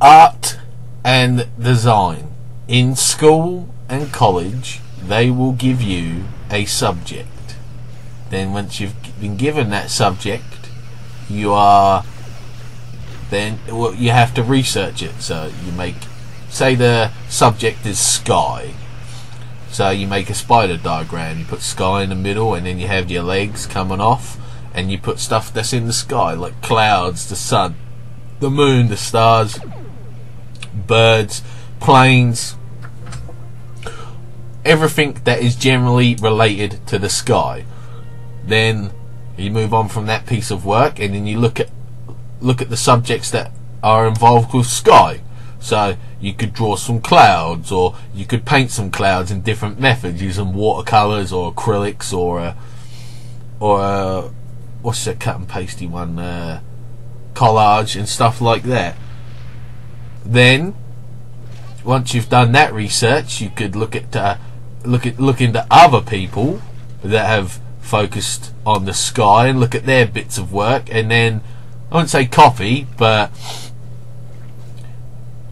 art and design. In school and college they will give you a subject. Then once you've been given that subject you are then well, you have to research it. So you make say the subject is sky. So you make a spider diagram. You put sky in the middle and then you have your legs coming off and you put stuff that's in the sky like clouds the sun the moon the stars birds planes everything that is generally related to the sky. Then you move on from that piece of work and then you look at look at the subjects that are involved with sky. So you could draw some clouds or you could paint some clouds in different methods using watercolors or acrylics or a, or a, what's that cut and pasty one uh, collage and stuff like that then once you've done that research you could look at uh, look at look into other people that have focused on the sky and look at their bits of work and then I wouldn't say copy but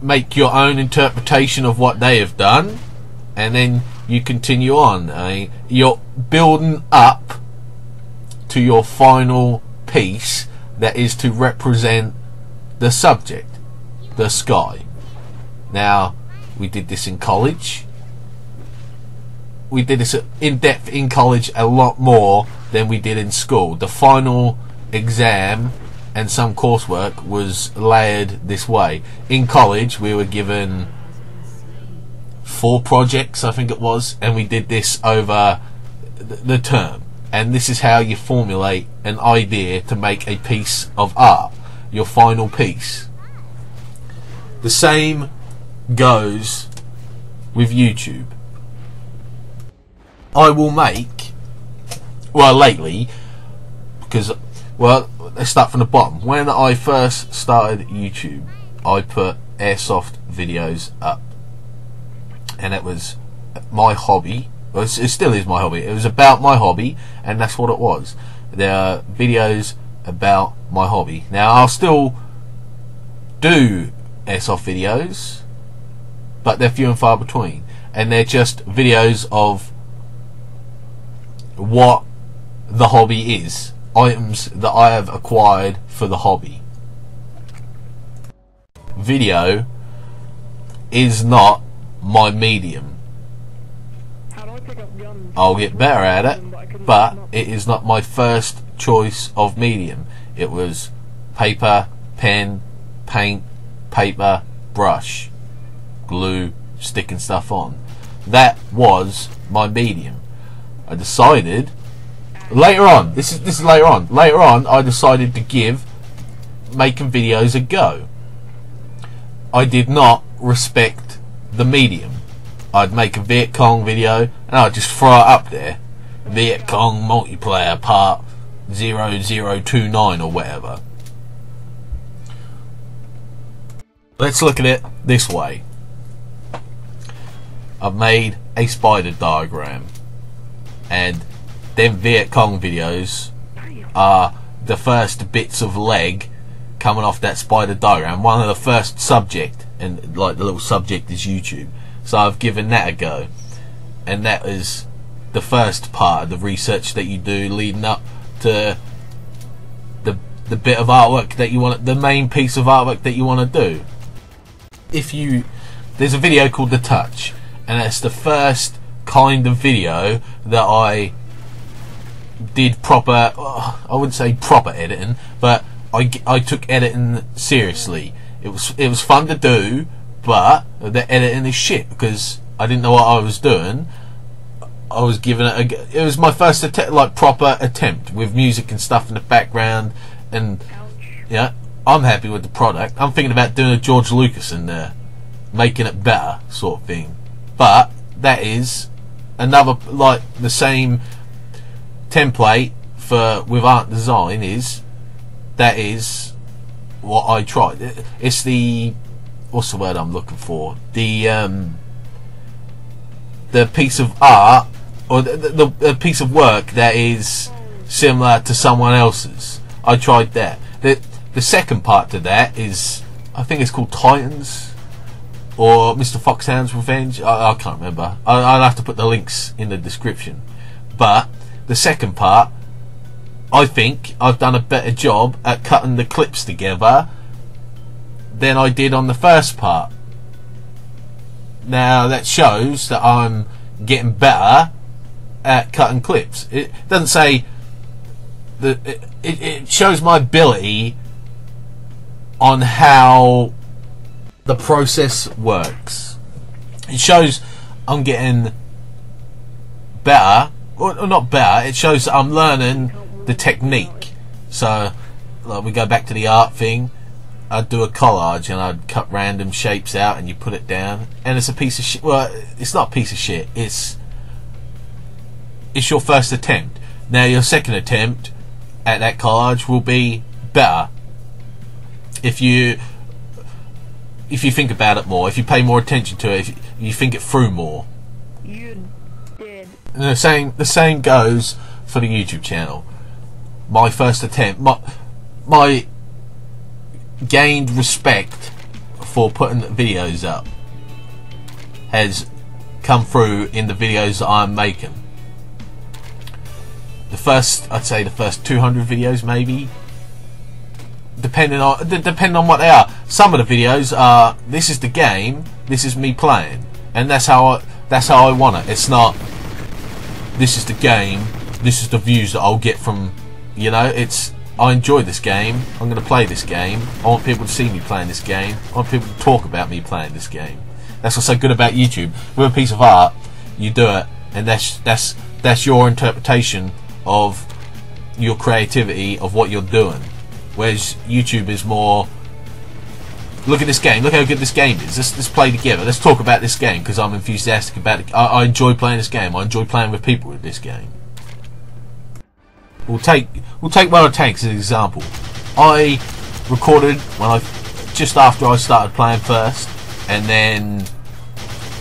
make your own interpretation of what they have done and then you continue on. I you're building up to your final piece that is to represent the subject the sky now we did this in college we did this in depth in college a lot more than we did in school. The final exam and some coursework was layered this way. In college, we were given four projects, I think it was, and we did this over the term. And this is how you formulate an idea to make a piece of art, your final piece. The same goes with YouTube. I will make, well, lately, because, well, let's start from the bottom. When I first started YouTube, I put airsoft videos up, and it was my hobby. Well, it still is my hobby. It was about my hobby, and that's what it was. There are videos about my hobby. Now, I'll still do airsoft videos, but they're few and far between. And they're just videos of what the hobby is. Items that I have acquired for the hobby. Video is not my medium. I'll get better at it, but it is not my first choice of medium. It was paper, pen, paint, paper, brush, glue, sticking stuff on. That was my medium. I decided later on. This is this is later on. Later on, I decided to give making videos a go. I did not respect the medium. I'd make a Viet Cong video and I'd just throw it up there. Viet Cong multiplayer part 0029 or whatever. Let's look at it this way. I've made a spider diagram and then Viet Cong videos are the first bits of leg coming off that spider diagram. One of the first subject, and like the little subject is YouTube. So I've given that a go, and that is the first part of the research that you do leading up to the the bit of artwork that you want, the main piece of artwork that you want to do. If you, there's a video called The Touch, and it's the first kind of video that I did proper, uh, I wouldn't say proper editing, but I, I took editing seriously. It was it was fun to do, but the editing is shit because I didn't know what I was doing. I was giving it a, it was my first attempt, like proper attempt with music and stuff in the background, and yeah, I'm happy with the product. I'm thinking about doing a George Lucas in there, making it better, sort of thing. But that is another like the same template for with art design is that is what I tried. It's the what's the word I'm looking for? The um, the piece of art or the, the, the piece of work that is similar to someone else's. I tried that. The the second part to that is I think it's called Titans or Mr. Foxhound's Revenge. I, I can't remember. I, I'll have to put the links in the description. But the second part, I think I've done a better job at cutting the clips together than I did on the first part. Now that shows that I'm getting better at cutting clips. It doesn't say that it, it shows my ability on how the process works. It shows I'm getting better, or, not better. It shows I'm learning the technique. So, like we go back to the art thing. I'd do a collage and I'd cut random shapes out and you put it down and it's a piece of shit. Well, it's not a piece of shit. It's it's your first attempt. Now your second attempt at that collage will be better if you if you think about it more, if you pay more attention to it, if you think it through more. You did. And the same the same goes for the YouTube channel. My first attempt, my my gained respect for putting videos up has come through in the videos that I'm making. The first, I'd say the first 200 videos maybe, depending on depending on what they are. Some of the videos are this is the game, this is me playing, and that's how I, that's how I want it. It's not this is the game, this is the views that I'll get from you know. It's I enjoy this game. I'm going to play this game. I want people to see me playing this game. I want people to talk about me playing this game. That's what's so good about YouTube. With a piece of art, you do it, and that's that's that's your interpretation of your creativity of what you're doing. Whereas YouTube is more, look at this game, look how good this game is. Let's, let's play together. Let's talk about this game because I'm enthusiastic about it. I, I enjoy playing this game. I enjoy playing with people with this game. We'll take we'll take World of Tanks as an example. I recorded when I just after I started playing first, and then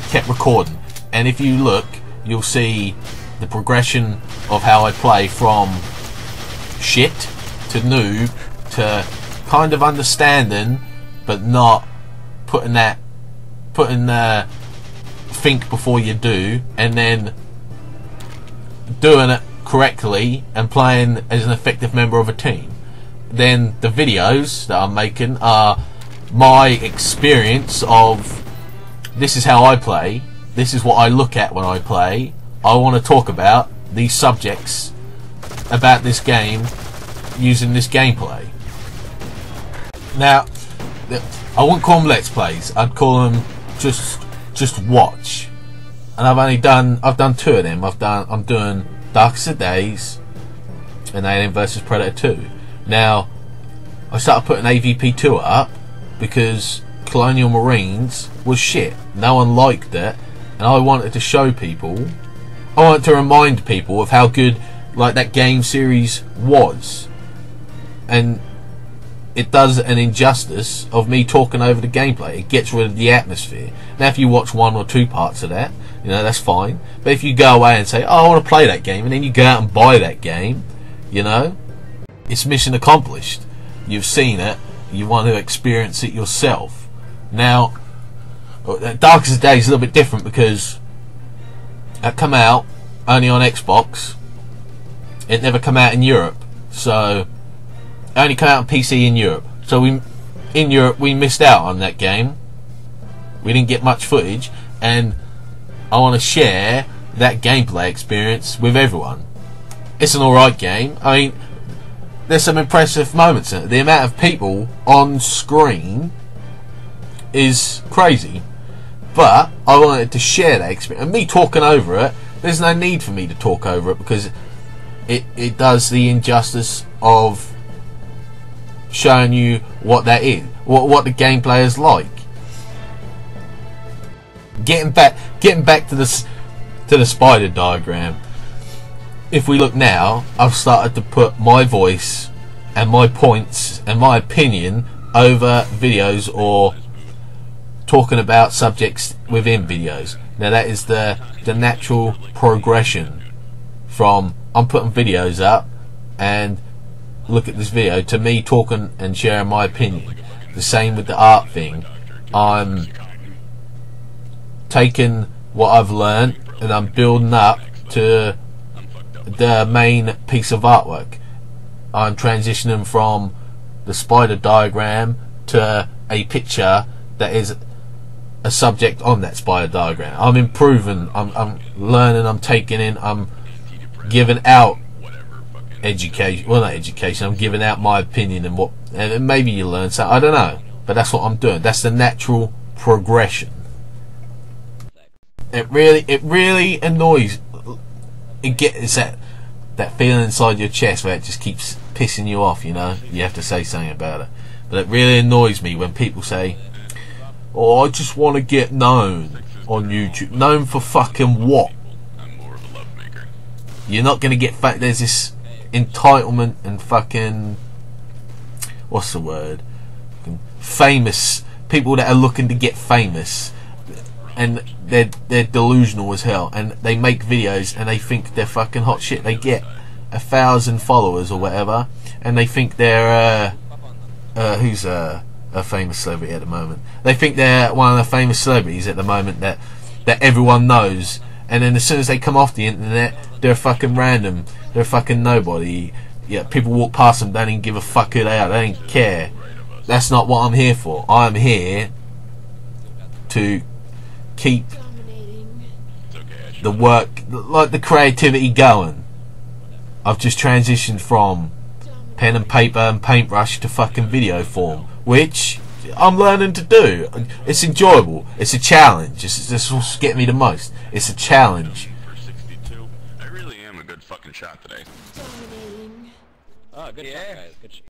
kept recording. And if you look, you'll see the progression of how I play from shit to noob kind of understanding, but not putting that, putting the think before you do, and then doing it correctly and playing as an effective member of a team. Then the videos that I'm making are my experience of this is how I play, this is what I look at when I play. I want to talk about these subjects about this game using this gameplay. Now, I wouldn't call them let's plays. I'd call them just just watch. And I've only done I've done two of them. I've done I'm doing Darkest of Days and Alien vs Predator 2. Now, I started putting AVP 2 up because Colonial Marines was shit. No one liked it, and I wanted to show people. I wanted to remind people of how good like that game series was, and it does an injustice of me talking over the gameplay. It gets rid of the atmosphere. Now, if you watch one or two parts of that, you know, that's fine. But if you go away and say, oh, I want to play that game, and then you go out and buy that game, you know, it's mission accomplished. You've seen it, you want to experience it yourself. Now, uh, Darkest Day is a little bit different because it come out only on Xbox. It never come out in Europe. So, only come out on PC in Europe. So we, in Europe, we missed out on that game. We didn't get much footage, and I want to share that gameplay experience with everyone. It's an alright game. I mean, there's some impressive moments in it. The amount of people on screen is crazy. But I wanted to share that experience. And me talking over it, there's no need for me to talk over it because it, it does the injustice of showing you what that is, what what the gameplay is like. Getting back, getting back to this to the spider diagram. If we look now, I've started to put my voice and my points and my opinion over videos or talking about subjects within videos. Now that is the the natural progression from I'm putting videos up and look at this video to me talking and sharing my opinion. the same with the art thing. I'm taking what I've learned and I'm building up to the main piece of artwork. I'm transitioning from the spider diagram to a picture that is a subject on that spider diagram. I'm improving, I'm, I'm learning, I'm taking in, I'm giving out education. Well, not education. I'm giving out my opinion and what, and maybe you learn something. I don't know, but that's what I'm doing. That's the natural progression. It really, it really annoys. It gets that that feeling inside your chest where it just keeps pissing you off. You know, you have to say something about it. But it really annoys me when people say, "Oh, I just want to get known on YouTube." Known for fucking what? You're not gonna get fat. There's this entitlement and fucking what's the word? Famous people that are looking to get famous, and they're they're delusional as hell, and they make videos and they think they're fucking hot shit. They get a thousand followers or whatever, and they think they're uh, uh, who's a, a famous celebrity at the moment. They think they're one of the famous celebrities at the moment that that everyone knows, and then as soon as they come off the internet, they're fucking random. They're fucking nobody. Yeah, people walk past them, they don't even give a fuck who they are. They don't care. That's not what I'm here for. I'm here to keep the work, like the creativity going. I've just transitioned from pen and paper and paintbrush to fucking video form, which I'm learning to do. It's enjoyable. It's a challenge. It's, this will get me the most. It's a challenge. I really am a good fucking shot today. Oh, good yeah. guys. Good